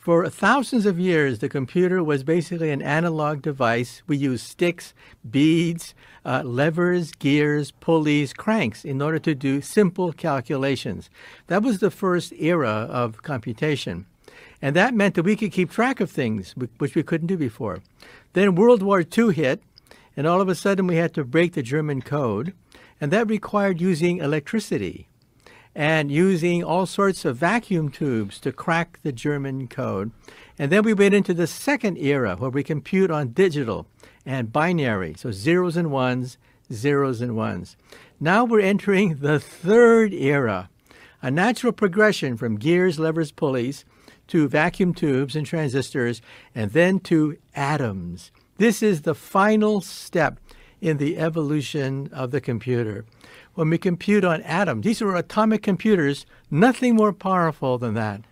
For thousands of years, the computer was basically an analog device. We used sticks, beads, uh, levers, gears, pulleys, cranks in order to do simple calculations. That was the first era of computation. And that meant that we could keep track of things, which we couldn't do before. Then World War II hit, and all of a sudden we had to break the German code, and that required using electricity and using all sorts of vacuum tubes to crack the German code. And then we went into the second era where we compute on digital and binary, so zeros and ones, zeros and ones. Now we're entering the third era, a natural progression from gears, levers, pulleys to vacuum tubes and transistors, and then to atoms. This is the final step in the evolution of the computer. When we compute on atoms, these are atomic computers, nothing more powerful than that.